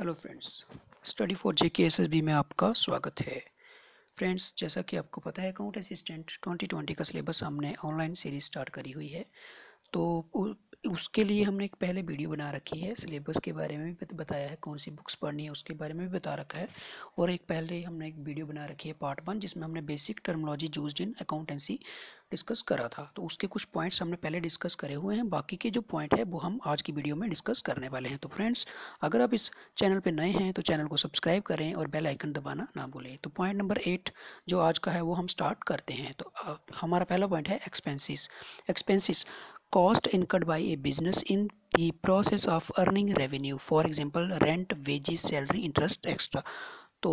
Hello friends study for J K S S B में आपका स्वागत है। फ्रेंड्स जैसा कि आपको पता है अकाउंट असिस्टेंट 2020 का सिलेबस हमने ऑनलाइन सीरीज़ स्टार्ट करी हुई है। तो उसके लिए हमने एक पहले वीडियो बना रखी है, सिलेबस के बारे में भी बताया है, कौन सी बुक्स पढ़नी है उसके बारे में भी बता रखा है। और एक पहले हमने एक वीडियो बना रखी है, पार्ट वन, जिसमें हमने basic terminology use in accountancy discuss करा था। तो उसके कुछ पॉइंट्स हमने पहले डिस्कस करे हुए हैं, बाकी के जो पॉइंट है, वो हम आज की वीडियो में डिस्कस करने वाले हैं। तो फ्रेंड्स, अगर आप इस चैनल पर नए हैं तो चैनल को सब्सक्राइब करें और बेल आइकन दबाना ना भूलें। तो पॉइंट नंबर एट जो आज का है, वो हम स्टार्ट करते हैं। तो हमारा पहला पॉइंट है expenses. Expenses cost incurred by a business in the process of earning revenue. For example, rent, wages, salary, interest, extra. तो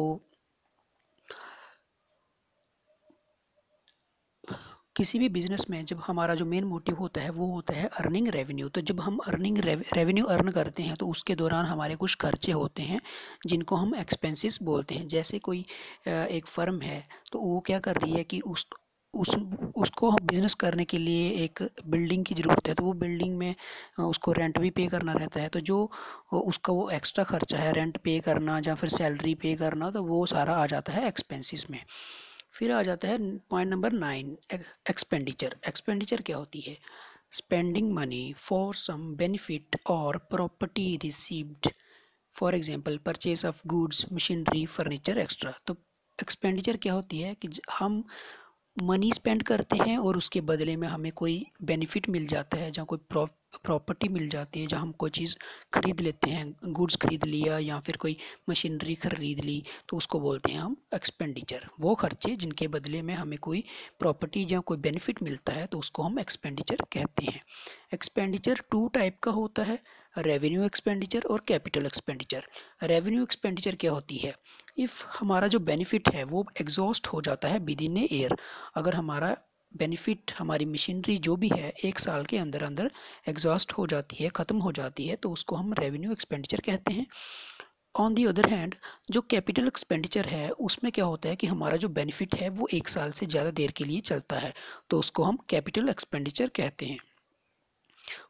किसी भी बिज़नेस में जब हमारा जो मेन मोटिव होता है, वो होता है अर्निंग रेवेन्यू तो जब हम अर्निंग रेवेन्यू अर्न करते हैं तो उसके दौरान हमारे कुछ खर्चे होते हैं, जिनको हम एक्सपेंसेस बोलते हैं. जैसे कोई एक फर्म है तो वो क्या कर रही है कि उस उस, उसको हम बिज़नेस करने के लिए एक बिल्डिंग की ज़रूरत है तो वो बिल्डिंग में उसको रेंट भी पे करना रहता है तो जो उसका वो एक्स्ट्रा खर्चा है रेंट पे करना या फिर सैलरी पे करना तो वो सारा आ जाता है एक्सपेंसिस में। फिर आ जाता है point number nine expenditure expenditure क्या होती है? Spending money for some benefit और property received for example purchase of goods machinery furniture extra तो एक्सपेंडिचर क्या होती है कि हम मनी स्पेंड करते हैं और उसके बदले में हमें कोई बेनिफिट मिल जाता है, जहाँ कोई प्रॉपर्टी मिल जाती है, जहाँ हम कोई चीज़ खरीद लेते हैं गुड्स खरीद लिया या फिर कोई मशीनरी खरीद ली तो उसको बोलते हैं हम एक्सपेंडिचर वो खर्चे जिनके बदले में हमें कोई प्रॉपर्टी या कोई बेनिफिट मिलता है तो उसको हम एक्सपेंडिचर कहते हैं। एक्सपेंडिचर टू टाइप का होता है रेवेन्यू एक्सपेंडिचर और कैपिटल एक्सपेंडिचर रेवेन्यू एक्सपेंडिचर क्या होती है? इफ़ हमारा जो बेनिफिट है, वो एग्जॉस्ट हो जाता है विद इन ए ईयर अगर हमारा बेनिफिट हमारी मशीनरी जो भी है, एक साल के अंदर अंदर एग्जॉस्ट हो जाती है, ख़त्म हो जाती है तो उसको हम रेवेन्यू एक्सपेंडिचर कहते हैं। ऑन दी अदर हैंड जो कैपिटल एक्सपेंडिचर है, उसमें क्या होता है कि हमारा जो बेनिफिट है, वो एक साल से ज़्यादा देर के लिए चलता है तो उसको हम कैपिटल एक्सपेंडिचर कहते हैं।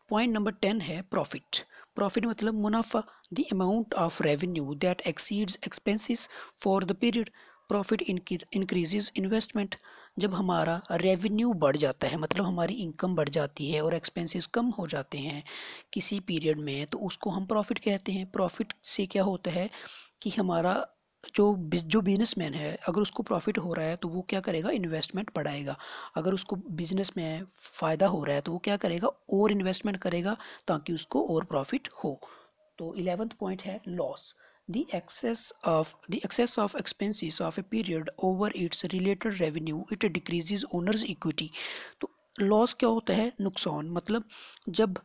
पॉइंट नंबर टेन है प्रॉफिट प्रॉफिट मतलब मुनाफा the amount of revenue that exceeds expenses for the period profit increases investment जब हमारा रेवेन्यू बढ़ जाता है मतलब हमारी इनकम बढ़ जाती है और एक्सपेंसेस कम हो जाते हैं किसी पीरियड में तो उसको हम प्रॉफिट कहते हैं। प्रॉफिट से क्या होता है कि हमारा जो जो बिजनेसमैन है, अगर उसको प्रॉफिट हो रहा है तो वो क्या करेगा? इन्वेस्टमेंट बढ़ाएगा। अगर उसको बिज़नेस में फ़ायदा हो रहा है तो वो क्या करेगा? और इन्वेस्टमेंट करेगा, ताकि उसको और प्रॉफिट हो। तो इलेवेंथ पॉइंट है loss the excess of, the excess of expenses of a period over its related revenue, it decreases owner's equity. तो लॉस क्या होता है? नुकसान। मतलब जब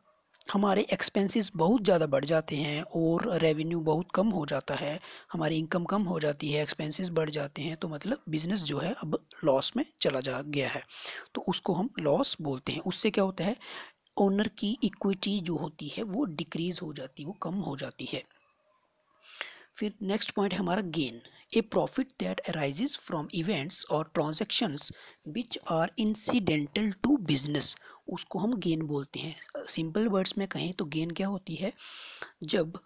हमारे एक्सपेंसेस बहुत ज़्यादा बढ़ जाते हैं और रेवेन्यू बहुत कम हो जाता है। हमारी इनकम कम हो जाती है एक्सपेंसेस बढ़ जाते हैं तो मतलब बिज़नेस जो है अब लॉस में चला जा गया है। तो उसको हम लॉस बोलते हैं। उससे क्या होता है? ओनर की इक्विटी जो होती है वो डिक्रीज़ हो जाती है, वो कम हो जाती है। फिर नेक्स्ट पॉइंट है हमारा gain a profit that arises from events और transactions which are incidental to business उसको हम गेन बोलते हैं। सिंपल वर्ड्स में कहें तो गेन क्या होती है? जब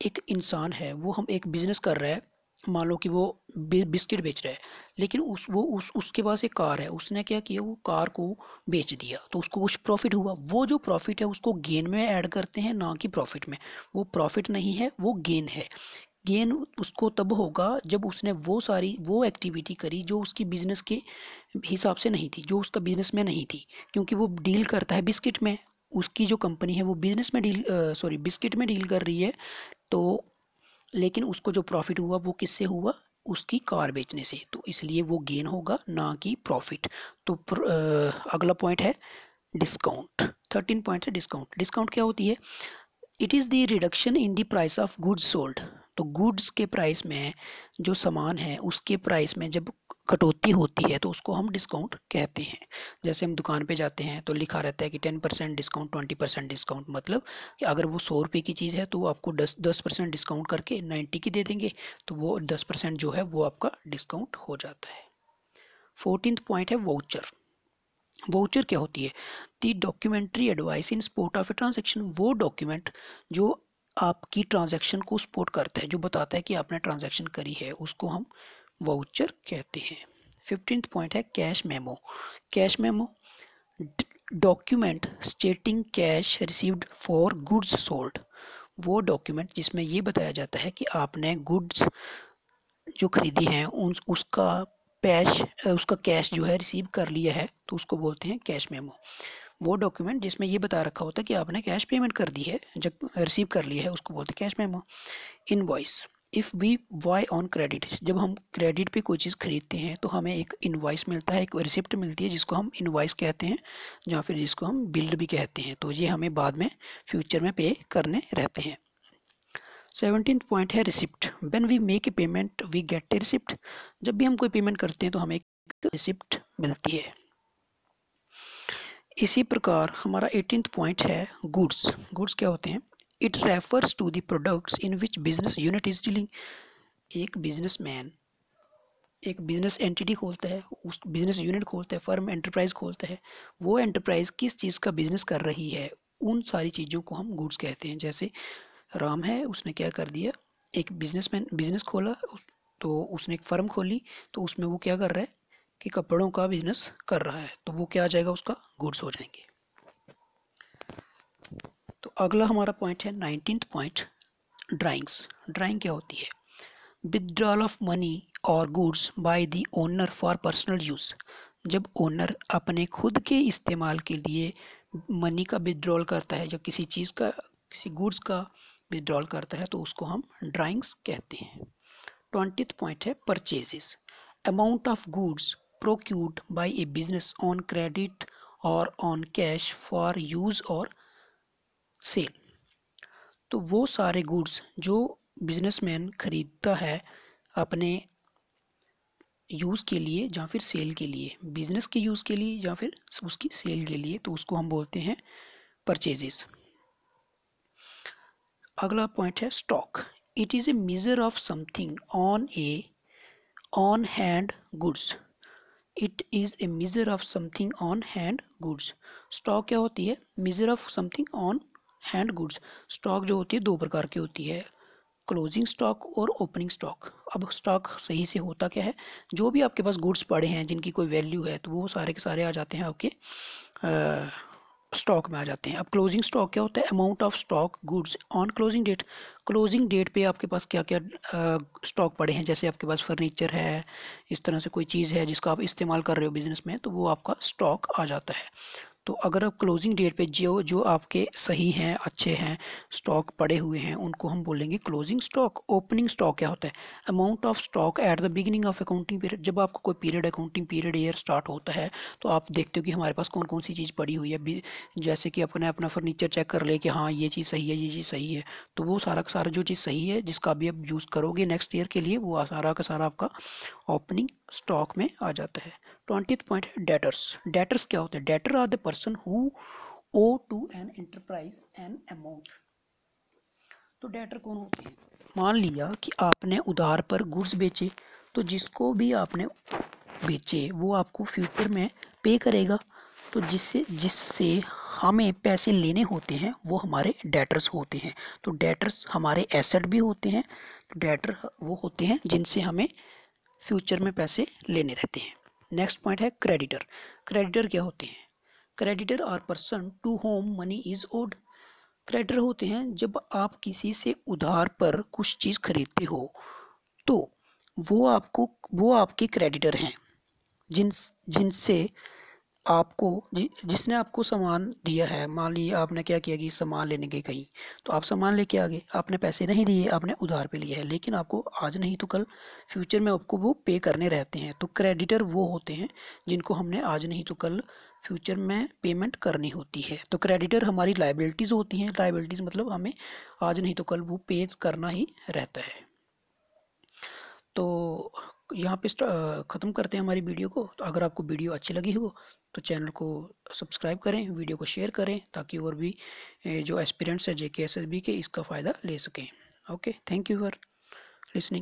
एक इंसान है, वो हम एक बिज़नेस कर रहा है, मान लो कि वो बिस्किट बेच रहा है, लेकिन उस, वो उस, उसके पास एक कार है, उसने क्या किया, वो कार को बेच दिया तो उसको कुछ प्रॉफिट हुआ। वो जो प्रॉफिट है, उसको गेन में ऐड करते हैं, ना कि प्रॉफिट में। वो प्रॉफिट नहीं है, वो गेन है। गेन उसको तब होगा जब उसने वो सारी, वो एक्टिविटी करी जो उसकी बिज़नेस के हिसाब से नहीं थी जो उसका बिज़नेस में नहीं थी क्योंकि वो डील करता है बिस्किट में। उसकी जो कंपनी है वो बिज़नेस में डील सॉरी बिस्किट में डील कर रही है तो लेकिन उसको जो प्रॉफिट हुआ वो किससे हुआ? उसकी कार बेचने से। तो इसलिए वो गेन होगा ना कि प्रॉफिट तो प्र, आ, अगला पॉइंट है डिस्काउंट थर्टीन पॉइंट है डिस्काउंट डिस्काउंट क्या होती है? It is the reduction in the price of goods sold तो गुड्स के प्राइस में जो सामान है उसके प्राइस में जब कटौती होती है तो उसको हम डिस्काउंट कहते हैं। जैसे हम दुकान पे जाते हैं तो लिखा रहता है कि ten percent discount twenty percent discount मतलब कि अगर वो सौ रुपये की चीज़ है तो वो आपको दस दस परसेंट डिस्काउंट करके नाइन्टी की दे देंगे तो वो दस परसेंट जो है, वो आपका डिस्काउंट हो जाता है। फोर्टीन पॉइंट है वाउचर वाउचर क्या होती है? The documentary advice in support of a transaction वो डॉक्यूमेंट जो आपकी ट्रांजैक्शन को सपोर्ट करता है, जो बताता है कि आपने ट्रांजैक्शन करी है, उसको हम वाउचर कहते हैं। फिफ्टींथ पॉइंट है cash memo cash memo document stating cash received for goods sold वो डॉक्यूमेंट जिसमें ये बताया जाता है कि आपने गुड्स जो खरीदी हैं, उन, उसका पैश, उसका कैश जो है रिसीव कर लिया है तो उसको बोलते हैं कैश मेमो वो डॉक्यूमेंट जिसमें ये बता रखा होता है कि आपने कैश पेमेंट कर दी है, जब रिसीव कर लिया है, उसको बोलते हैं cash memo invoice if we buy on credit जब हम क्रेडिट पे कोई चीज़ खरीदते हैं तो हमें एक इन्वाइस मिलता है, एक रिसिप्ट मिलती है, जिसको हम इन्वाइस कहते हैं, या फिर जिसको हम बिल्ड भी कहते हैं। तो ये हमें बाद में फ्यूचर में पे करने रहते हैं। सेवनटीन पॉइंट है receipt when we make a payment we get a receipt जब भी हम कोई पेमेंट करते हैं तो हमें एक रिसिप्ट मिलती है। इसी प्रकार हमारा एटीन पॉइंट है गुड्स गुड्स क्या होते हैं? It refers to the products in which business unit is dealing एक बिजनेसमैन एक बिज़नेस एंटिटी खोलता है, उस बिज़नेस यूनिट खोलता है फर्म एंटरप्राइज खोलता है। वो एंटरप्राइज किस चीज़ का बिज़नेस कर रही है? उन सारी चीज़ों को हम गुड्स कहते हैं। जैसे राम है, उसने क्या कर दिया? एक बिजनेसमैन बिज़नेस खोला तो उसने एक फर्म खोली तो उसमें वो क्या कर रहा है कि कपड़ों का बिज़नेस कर रहा है। तो वो क्या आ जाएगा उसका? गुड्स हो जाएँगे। अगला हमारा पॉइंट है नाइनटीन पॉइंट ड्राइंग्स ड्राइंग क्या होती है? विदड्रॉल ऑफ़ मनी और goods by the owner for personal use जब ओनर अपने खुद के इस्तेमाल के लिए मनी का विदड्रॉल करता है जब किसी चीज़ का, किसी गुड्स का विदड्रॉल करता है तो उसको हम ड्राइंग्स कहते हैं। ट्वेंटी पॉइंट है purchases amount of goods procured by a business on credit और ऑन कैश फॉर यूज़ और सेल। तो वो सारे गुड्स जो बिजनेसमैन ख़रीदता है अपने यूज़ के लिए या फिर सेल के लिए बिज़नेस के यूज़ के लिए या फिर उसकी सेल के लिए तो उसको हम बोलते हैं परचेजेस अगला पॉइंट है stock it is a measure of something on a on hand goods it is a measure of something on hand goods stock क्या होती है? Measure of something on hand goods stock जो होती है, दो प्रकार की होती है। क्लोजिंग स्टॉक और ओपनिंग स्टॉक। अब स्टॉक सही से होता क्या है? जो भी आपके पास गुड्स पड़े हैं, जिनकी कोई वैल्यू है तो वो सारे के सारे आ जाते हैं आपके स्टॉक में आ जाते हैं। अब क्लोजिंग स्टॉक क्या होता है? Amount of stock goods on closing date. Closing date पे आपके पास क्या क्या स्टॉक पड़े हैं? जैसे आपके पास फर्नीचर है, इस तरह से कोई चीज़ है जिसका आप इस्तेमाल कर रहे हो बिज़नेस में तो वो आपका स्टॉक आ जाता है। तो अगर आप क्लोजिंग डेट पे जो जो आपके सही हैं, अच्छे हैं स्टॉक पड़े हुए हैं, उनको हम बोलेंगे क्लोजिंग स्टॉक ओपनिंग स्टॉक क्या होता है? Amount of stock at the beginning of accounting period जब आपका कोई period accounting period year start होता है तो आप देखते हो कि हमारे पास कौन कौन सी चीज़ पड़ी हुई है। जैसे कि अपने, अपना फर्नीचर चेक कर ले कि हाँ ये चीज़ सही है, ये चीज़ सही है तो वो सारा का सारा जो चीज़ सही है, जिसका भी आप यूज़ करोगे नेक्स्ट ईयर के लिए, वो सारा का सारा आपका ओपनिंग स्टॉक में आ जाता है। ट्वेंटी पॉइंट है डेटर्स डेटर्स क्या होते हैं? Debtor are the person who owe to an enterprise an amount तो डेटर कौन होते हैं? मान लिया कि आपने उधार पर गुड्स बेचे तो जिसको भी आपने बेचे, वो आपको फ्यूचर में पे करेगा। तो जिससे जिससे हमें पैसे लेने होते हैं, वो हमारे डेटर्स होते हैं। तो डेटर्स हमारे एसेट भी होते हैं तो डेटर वो होते हैं जिनसे हमें फ्यूचर में पैसे लेने रहते हैं। नेक्स्ट पॉइंट है क्रेडिटर। क्रेडिटर क्या होते हैं? Creditor are person, to whom money is owed. Creditor होते हैं जब आप किसी से उधार पर कुछ चीज़ खरीदते हो तो वो आपको, वो आपके क्रेडिटर हैं। जिन, जिनसे आपको जि, जिसने आपको सामान दिया है मान लीजिए आपने क्या किया कि सामान लेने गए कहीं तो आप सामान लेके आ गए आपने पैसे नहीं दिए आपने उधार पे लिया है लेकिन आपको आज नहीं तो कल फ्यूचर में आपको वो पे करने रहते हैं तो क्रेडिटर वो होते हैं जिनको हमने आज नहीं तो कल फ्यूचर में पेमेंट करनी होती है। तो क्रेडिटर हमारी लाइबिलिटीज़ होती हैं लाइबिलिटीज़ मतलब हमें आज नहीं तो कल वो पे करना ही रहता है। तो यहाँ पे ख़त्म करते हैं हमारी वीडियो को। तो अगर आपको वीडियो अच्छी लगी हो तो चैनल को सब्सक्राइब करें, वीडियो को शेयर करें, ताकि और भी जो एस्पिरेंट्स है जे के एस एस बी के, इसका फ़ायदा ले सकें। Okay, thank you for listening.